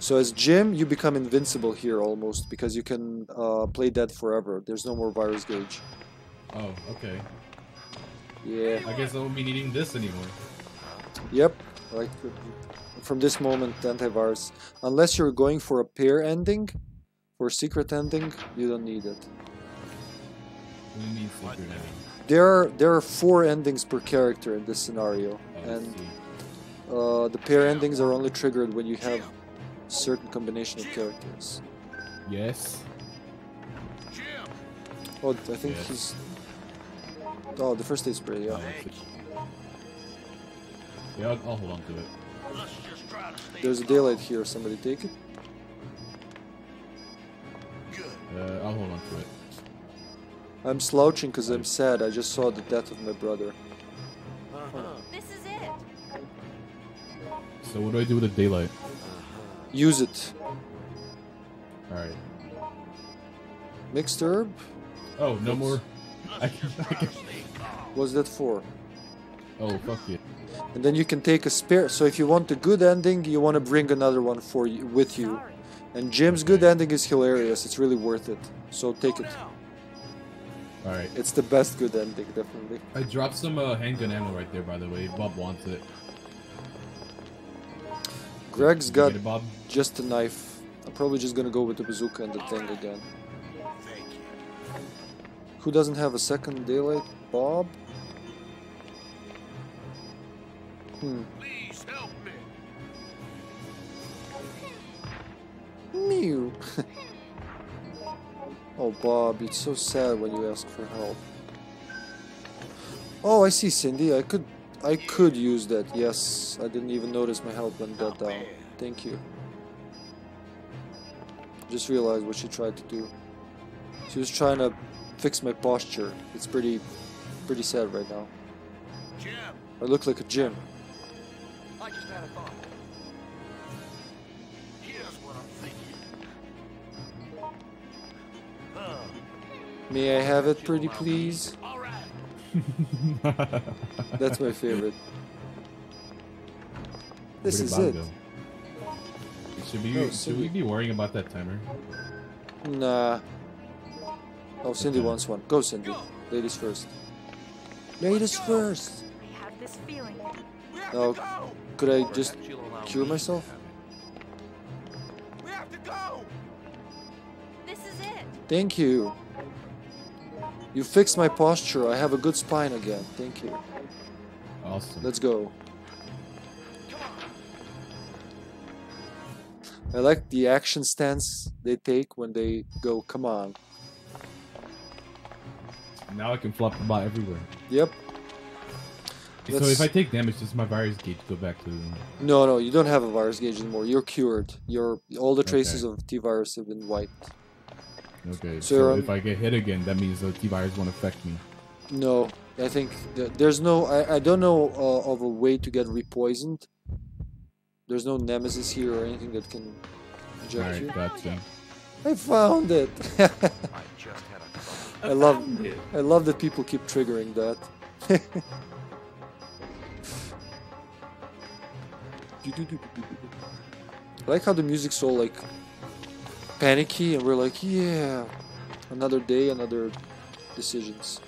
So as Jim, you become invincible here almost because you can uh, play dead forever. There's no more virus gauge. Oh, okay. Yeah. I guess I won't be needing this anymore. Yep. Like from this moment, antivirus. Unless you're going for a pair ending, for secret ending, you don't need it. You mean secret ending? There are there are four endings per character in this scenario, Oh, and uh, the pair endings are only triggered when you have certain combination of characters. Yes. Oh, I think Yes. he's. Oh, the first aid spray. Yeah. That's it. Yeah, I'll, I'll hold on to it. There's a daylight here. Somebody take it. Uh, I'll hold on to it. I'm slouching because I'm sad. I just saw the death of my brother. This is it. So what do I do with the daylight? Use it. Alright. Mixed herb. Oh, no more. [LAUGHS] I can, I can. What's that for? Oh, fuck you. And then you can take a spare. So if you want a good ending, you want to bring another one for you with you. And Jim's good ending is hilarious. It's really worth it. So take it. Alright. It's the best good ending, definitely. I dropped some uh, handgun ammo right there, by the way. Bob wants it. Greg's got it, Bob? just a knife. I'm probably just gonna go with the bazooka and the thing again. Who doesn't have a second daylight? Bob? Hmm. Please help me. Mew. [LAUGHS] oh, Bob, it's so sad when you ask for help. Oh, I see, Cindy. I could, I could use that. Yes, I didn't even notice my health went that down. Thank you. Just realized what she tried to do. She was trying to fix my posture. It's pretty, pretty sad right now. Jim, I look like a Jim. I just had a thought. Here's what I'm thinking. Huh. May I have it, pretty please? All right. [LAUGHS] That's my favorite. This Where'd is Bob it. Should we, No, should we be worrying about that timer? Nah. Oh, Cindy wants one. Go, Cindy. Ladies first. Ladies first. I have this feeling. Oh, could I just Perhaps you'll allow cure myself? to have it. We have to go. This is it. Thank you. You fixed my posture. I have a good spine again. Thank you. Awesome. Let's go. I like the action stance they take when they go, come on. Now I can flop the bot everywhere. Yep. So Let's- if I take damage, does my virus gauge go back to? No, no, you don't have a virus gauge anymore. You're cured. Your all the traces Okay. of T-virus have been wiped. Okay. So So, if I get hit again, that means the T virus won't affect me. No, I think th- there's no. I, I don't know uh, of a way to get repoisoned, There's no nemesis here or anything that can eject Alright, you. gotcha. I found it. [LAUGHS] I love I love that people keep triggering that. [LAUGHS] I like how the music's all like panicky and we're like, yeah, another day, another decisions.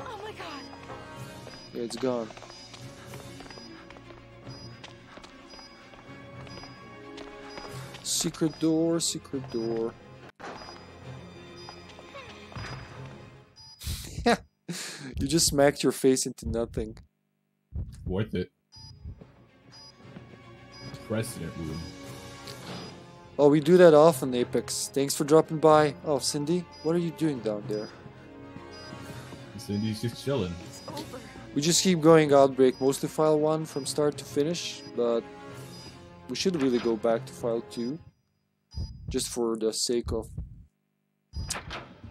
Oh my god. Yeah, it's gone. Secret door, secret door. Just smacked your face into nothing. Worth it. Precedent room. Oh, we do that often, Apex. Thanks for dropping by. Oh, Cindy, what are you doing down there? Cindy's just chilling. We just keep going Outbreak, mostly file 1 from start to finish, but we should really go back to file 2. Just for the sake of...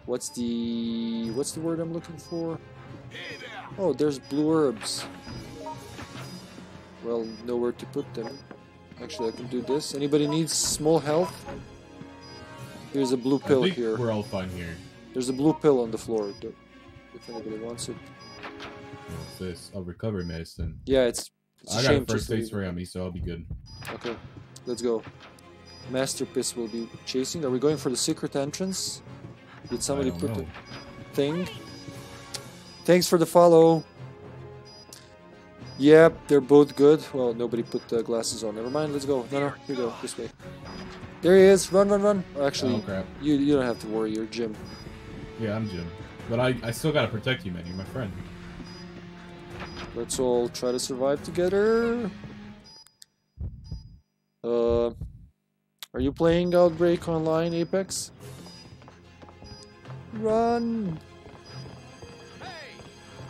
What's the... What's the word I'm looking for? Oh, there's blue herbs. Well, nowhere to put them. Actually, I can do this. Anybody needs small health? Here's a blue pill here. we're all fine here. There's a blue pill on the floor, if anybody wants it. What's this? Oh, recovery medicine. Yeah, it's, it's a I got a first aid spray on me, so I'll be good. Okay, let's go. Masterpiece will be chasing. Are we going for the secret entrance? Did somebody put know. the thing? Thanks for the follow. Yep, they're both good. Well, nobody put the glasses on. Never mind. Let's go. No, no, here we go. This way. There he is. Run, run, run. Actually, Oh, you you don't have to worry. You're Jim. Yeah, I'm Jim. But I, I still gotta protect you, man. You're my friend. Let's all try to survive together. Uh, are you playing Outbreak Online, Apex? Run!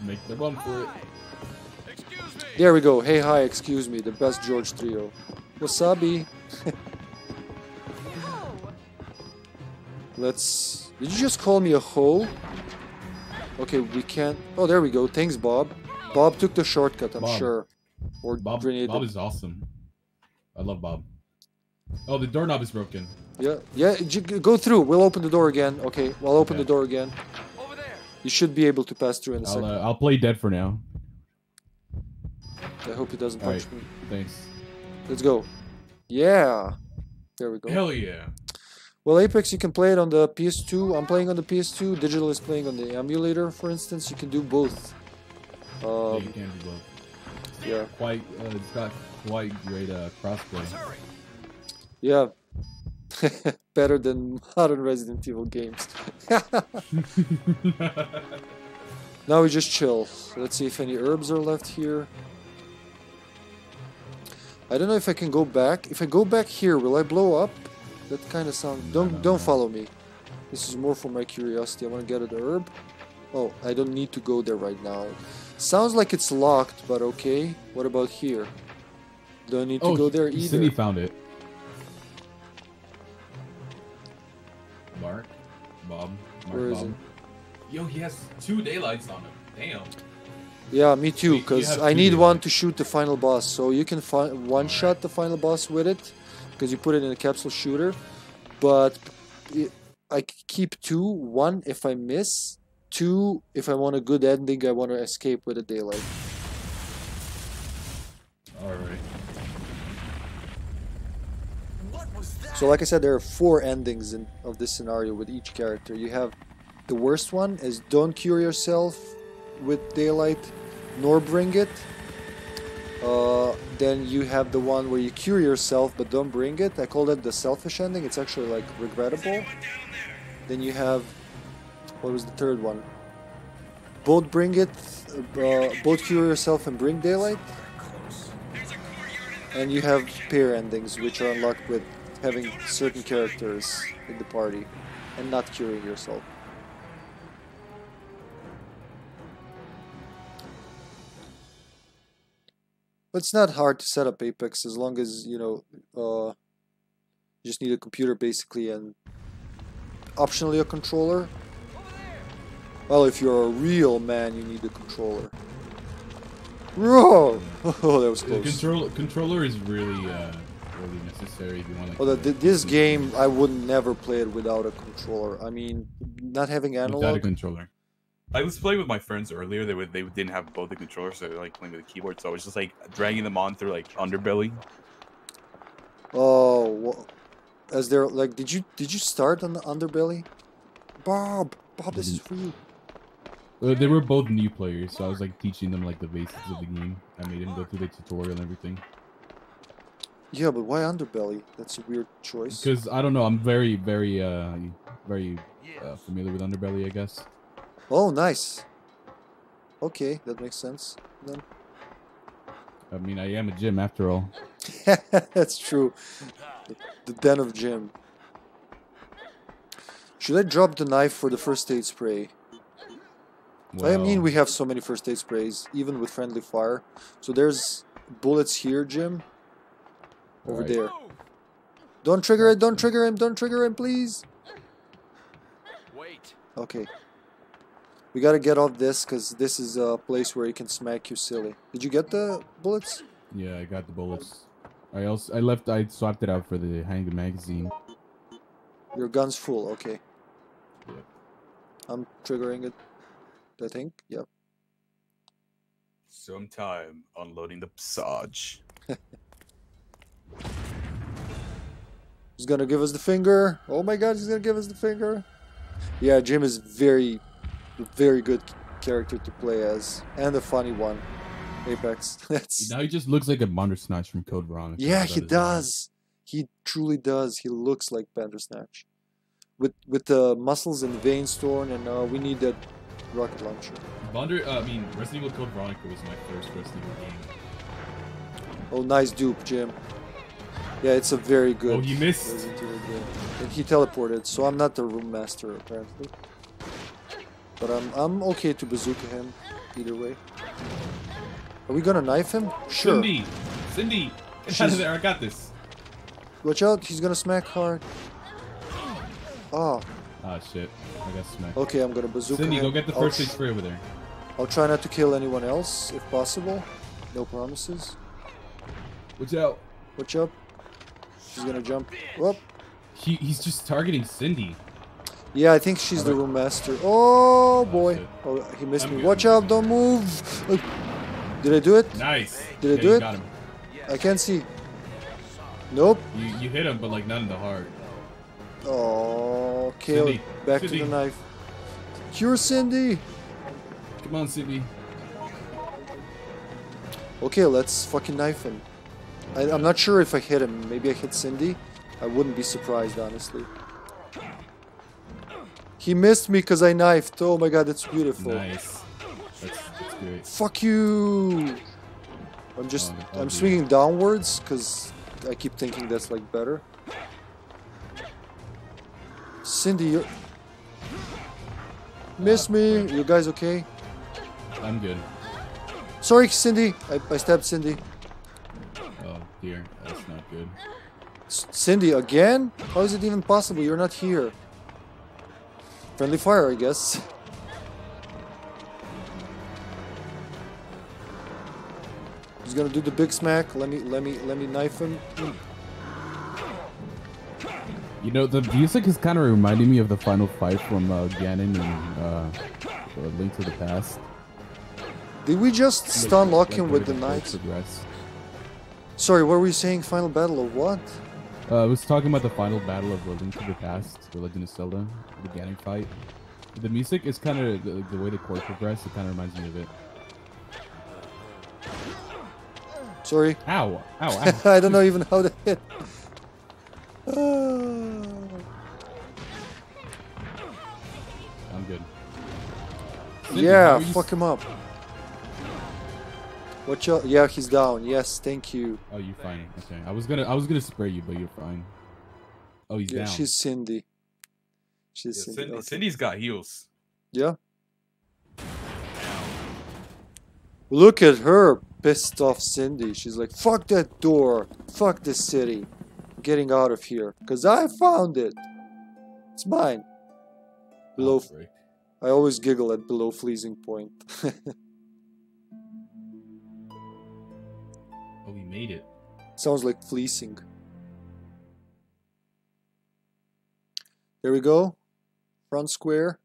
Make the run for it. There we go. Hey, hi, excuse me. The best George trio. Wasabi. [LAUGHS] Let's. Did you just call me a hoe? Okay, we can't. Oh, there we go. Thanks, Bob. Bob took the shortcut, I'm Bob. sure. Or Bob, grenade. Bob is awesome. I love Bob. Oh, the doorknob is broken. Yeah, yeah. Go through. We'll open the door again. Okay, we'll open Okay. the door again. You should be able to pass through in a I'll, second. uh, I'll play dead for now. I hope he doesn't punch Alright, me. thanks. Let's go. Yeah. There we go. Hell yeah. Well, Apex, you can play it on the PS2. I'm playing on the PS2. Digital is playing on the emulator, for instance. You can do both. yeah, Um, you can do both. yeah. Quite, uh, it's got quite great uh, crossplay. Yeah. [LAUGHS] Better than modern Resident Evil games. [LAUGHS] now we just chill. Let's see if any herbs are left here. I don't know if I can go back. If I go back here, will I blow up? That kind of sound. Don't don't follow me. This is more for my curiosity. I want to get an herb. Oh, I don't need to go there right now. Sounds like it's locked, but okay. What about here? Don't need to oh, go there either. Cindy found it. Mark, Bob, Mark, Where is Bob. it? Yo, he has two daylights on him. Damn. Yeah, me too, because I need one to shoot the final boss. So you can fi- one shot the final boss with it, because you put it in a capsule shooter. But I keep two. One if I miss. Two if I want a good ending. I want to escape with a daylight. So like I said, there are four endings in, of this scenario with each character. You have the worst one is don't cure yourself with daylight, nor bring it. Uh, then you have the one where you cure yourself but don't bring it. I call that the selfish ending. It's actually like regrettable. Then you have what was the third one? Both bring it, uh, both cure yourself and bring daylight. And you have pair endings, which are unlocked with having certain characters in the party and not curing yourself. It's not hard to set up Apex as long as, you know, uh, you just need a computer basically and optionally a controller. Well, if you're a real man, you need a controller. Whoa! [LAUGHS] Oh, that was The close. control, controller is really uh, really necessary if you want. Like, Although the- th- this game, I would never play it without a controller. I mean, not having without a analog. controller. I was playing with my friends earlier. They were they didn't have both the controllers, so they were like playing with the keyboard. So I was just like dragging them on through like Underbelly. Oh, wha- as they're like, did you did you start on the Underbelly? Bob, Bob, this is for you. Uh, they were both new players, so I was like teaching them like the basics of the game. I made them go through the tutorial and everything. Yeah, but why Underbelly? That's a weird choice. Because I don't know, I'm very, very, uh, very uh, familiar with Underbelly, I guess. Oh, nice. Okay, that makes sense. Then I mean, I am a Jim after all. [LAUGHS] that's true. The, the den of Jim. Should I drop the knife for the first aid spray? I mean, we have so many first aid sprays, even with friendly fire. So there's bullets here, Jim. Over Alright. there. Don't trigger it, don't trigger him, don't trigger him, please. Wait. Okay. We gotta get off this, because this is a place where he can smack you silly. Did you get the bullets? Yeah, I got the bullets. I also I left. I swapped it out for the handgun magazine. Your gun's full, okay. Yep. I'm triggering it. I think, yep. Sometime unloading the Psaj. [LAUGHS] He's gonna give us the finger. Oh my god, he's gonna give us the finger. Yeah, Jim is very, very good character to play as, and a funny one. Apex. [LAUGHS] That's Now he just looks like a Bandersnatch from Code Veronica. yeah, he does. He truly does. He looks like Bandersnatch, with with the muscles and the veins torn, and uh, we need that rocket launcher. Bonder, uh, I mean, Resident Evil Code Veronica was my first Resident Evil game. Oh, nice dupe, Jim. Yeah, it's a very good. Oh, he missed. And he teleported, so I'm not the room master apparently. But I'm I'm okay to bazooka him either way. Are we gonna knife him? Sure. Cindy, Cindy, get out of there! I got this. Watch out, he's gonna smack hard. Oh, Ah, shit. I got smacked. okay, I'm gonna bazooka Cindy, him. go get the first aid spray over there. I'll try not to kill anyone else if possible. No promises. Watch out. Watch out. She's gonna jump. Whoop. He, he's just targeting Cindy. Yeah, I think she's the room master. Oh boy. Oh, he missed I'm me. good, Watch out, don't move. Did I do it? Nice. Did I Yeah, do it? Got him. I can't see. Nope. You, you hit him, but like not in the heart. Oh, kill. Cindy, Back to the knife. Cure Cindy. Come on, Cindy. Okay, let's fucking knife him. I, I'm not sure if I hit him. Maybe I hit Cindy. I wouldn't be surprised, honestly. He missed me because I knifed. Oh my god, that's beautiful. Nice. That's, that's great. Fuck you! I'm just, Oh, I'm oh, swinging downwards because I keep thinking that's like better. Cindy, you uh, miss me. You guys okay? I'm good. Sorry, Cindy. I, I stabbed Cindy. Dear, that's not good. S- Cindy again? How is it even possible? You're not here. Friendly fire, I guess. He's gonna do the big smack. Let me, let me, let me knife him. You know, the music is kind of reminding me of the final fight from uh, Ganon and uh, Link to the Past. Did we just stun lock like him where with the knife? fight knives? progressed. Sorry, what were you saying? Final battle of what? Uh, I was talking about the final battle of uh, Link to the Past, The Legend of Zelda, the Ganon fight. The music is kind of the, the way the chord progressed. It kind of reminds me of it. Sorry. Ow! Ow! ow. [LAUGHS] I don't know even how to [LAUGHS] hit. I'm good. Yeah, how are you fuck him up. Watch out. Yeah, he's down. Yes, thank you. Oh, you're fine. Okay, I was gonna, I was gonna spray you, but you're fine. Oh, he's Yeah, down. she's Cindy. Yeah, She's Cindy. Cindy, okay. Cindy's got heels. Yeah. Look at her, pissed off Cindy. She's like, fuck that door. Fuck this city. I'm getting out of here. Because I found it. It's mine. Below. Outbreak. I always giggle at below freezing point. [LAUGHS] made it. Sounds like fleecing. There we go. Front square.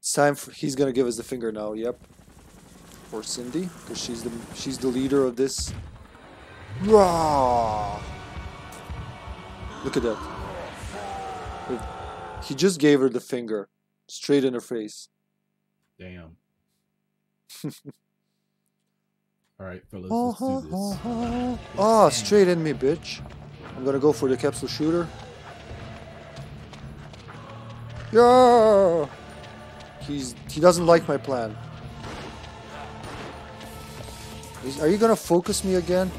It's time for he's gonna give us the finger now, yep. For Cindy, because she's the she's the leader of this. Raw. Look at that. It, he just gave her the finger. Straight in her face. Damn. [LAUGHS] All right, fellas, Oh, let's do this. oh, straight in me, bitch. I'm gonna go for the capsule shooter. Yeah. He's he doesn't like my plan. Is- are you gonna focus me again?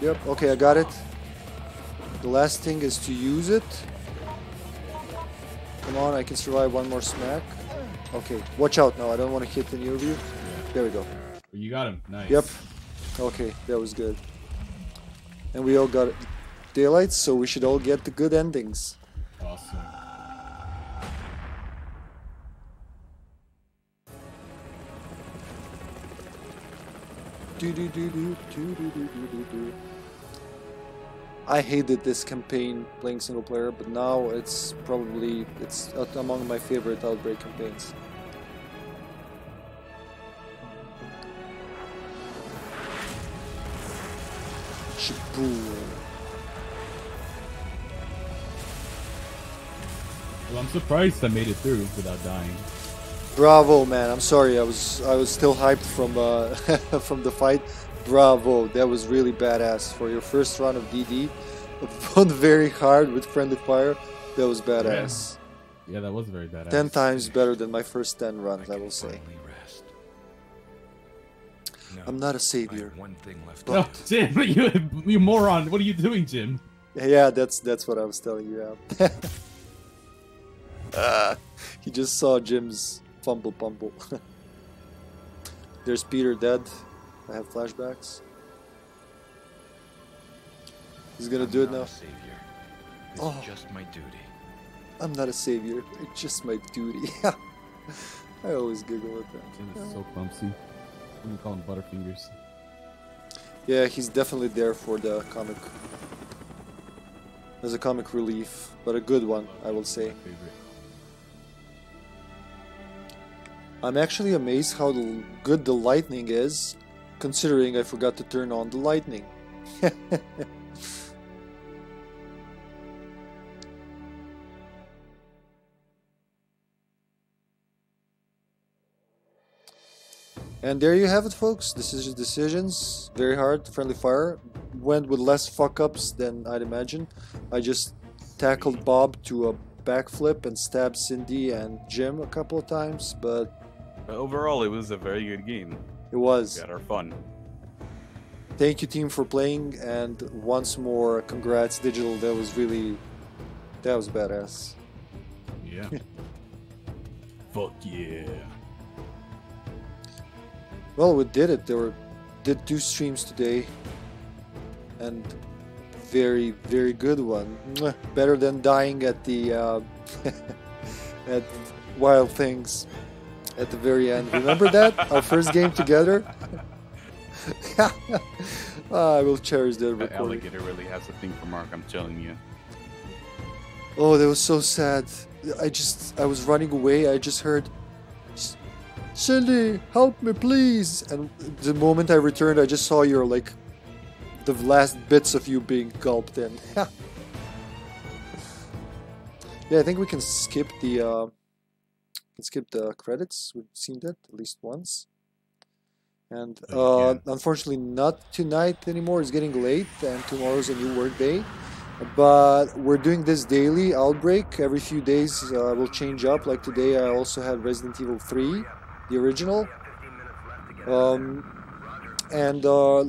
Yep. Okay, I got it. The last thing is to use it. Come on, I can survive one more smack. Okay, watch out now. I don't want to hit any of you. There we go. You got him. Nice. Yep. Okay, that was good. And we all got daylight, so we should all get the good endings. Awesome. Do do do do do do do do do do. I hated this campaign playing single player, but now it's probably it's among my favorite Outbreak campaigns. Well, I'm surprised I made it through without dying. Bravo, man! I'm sorry, I was I was still hyped from uh, [LAUGHS] from the fight. Bravo, that was really badass for your first run of DD. Fun [LAUGHS] very hard with friendly fire. That was badass. Yeah, that was very badass. Ten times better than my first ten runs, I will say. I'm not a savior. One thing left. No, [LAUGHS] Jim, [LAUGHS] you, you moron! What are you doing, Jim? Yeah, that's that's what I was telling you. Yeah. [LAUGHS] Ah, he just saw Jim's fumble pumble. There's Peter dead. I have flashbacks. He's gonna do it now. Savior. It's Oh. just my duty. I'm not a savior. It's just my duty. I always giggle at that. Jim is so clumsy. We call him Butterfingers. Yeah, he's definitely there for the comic. As a comic relief, but a good one, I will say. I'm actually amazed how good the lightning is, considering I forgot to turn on the lightning. [LAUGHS] and there you have it, folks. Decision decisions, very hard. Friendly fire went with less fuck ups than I'd imagine. I just tackled Bob to a backflip and stabbed Cindy and Jim a couple of times, but But overall, it was a very good game. it was. We had our fun. Thank you, team, for playing, and once more, congrats, Digital. That was really, that was badass. Yeah. [LAUGHS] Fuck yeah. Well, we did it. There were did two streams today, and very, very good one. Better than dying at the uh, [LAUGHS] at Wild Things at the very end. Remember that [LAUGHS] our first game together. [LAUGHS] Ah, I will cherish that That alligator really has a thing for Mark, I'm telling you. Oh, that was so sad. I just, I was running away. I just heard, "S- Cindy, help me, please. And the moment I returned, I just saw your, like, the last bits of you being gulped in. [LAUGHS] yeah, I think we can skip the, uh, can skip the credits. We've seen that at least once. And uh, unfortunately, not tonight anymore. It's getting late, and tomorrow's a new work day but we're doing this daily outbreak every few days uh, will change up like today i also had resident evil 3 the original um, and uh,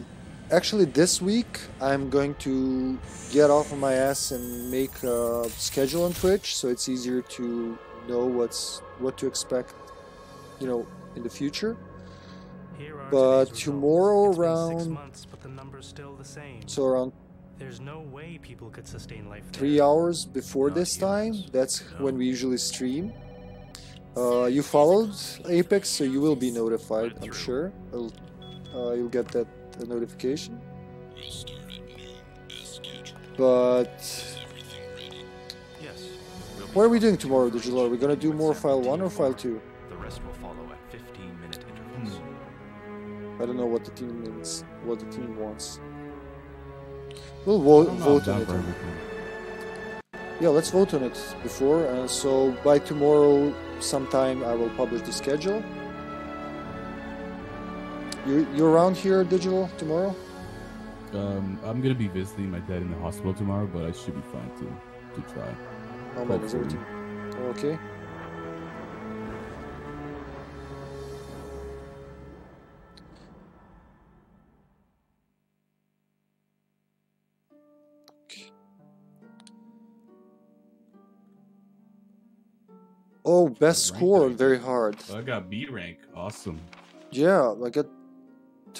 actually this week i'm going to get off of my ass and make a schedule on twitch so it's easier to know what's what to expect you know in the future but tomorrow around months, but the number's still the same. so around There's no way people could sustain life. there. three hours before this time. That's when we usually stream. Uh, you followed Apex, so you will be notified. I'm sure. It'll- Uh, you'll get that uh, notification. But Yes. What are we doing tomorrow, Digital? Are we gonna do more file one or file two? The rest will follow at 15 minute intervals. I don't know what the team means, what the team wants. We'll vote, vote on it. Yeah, let's vote on it before. Uh, so by tomorrow, sometime, I will publish the schedule. You you around here, Digital, tomorrow? Um, I'm gonna be visiting my dad in the hospital tomorrow, but I should be fine to to try. How many is Hopefully. everything? Okay. Oh, best score, rank. very hard. I got B rank. Awesome. Yeah, I got.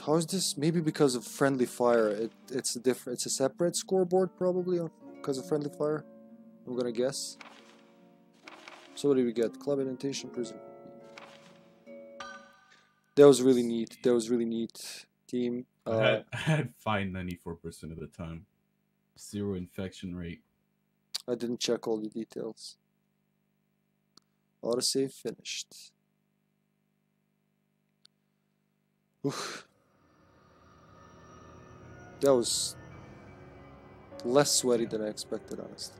How's this? Maybe because of friendly fire. It it's a different. It's a separate scoreboard probably uh, because of friendly fire. I'm gonna guess. So what did we get? Club indentation prison. That was really neat. That was really neat. Team. I Uh, had, [LAUGHS] I had fine 94% of the time. Zero infection rate. I didn't check all the details. Autosave finished. Oof. That was less sweaty than I expected, honestly.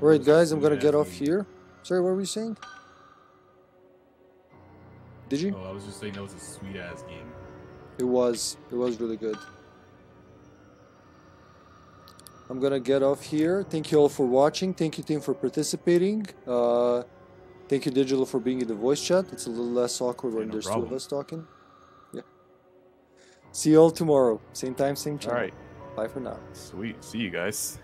Alright, guys, I'm gonna get off here. Sorry, what were you saying? Did you? Oh, I was just saying that was a sweet ass game. It was. It was really good. I'm gonna get off here. Thank you all for watching. Thank you, team, for participating. Uh, thank you, Digital, for being in the voice chat. It's a little less awkward when no there's two of us talking. Yeah. See you all tomorrow. Same time, same channel. All right. Bye for now. Sweet. See you guys.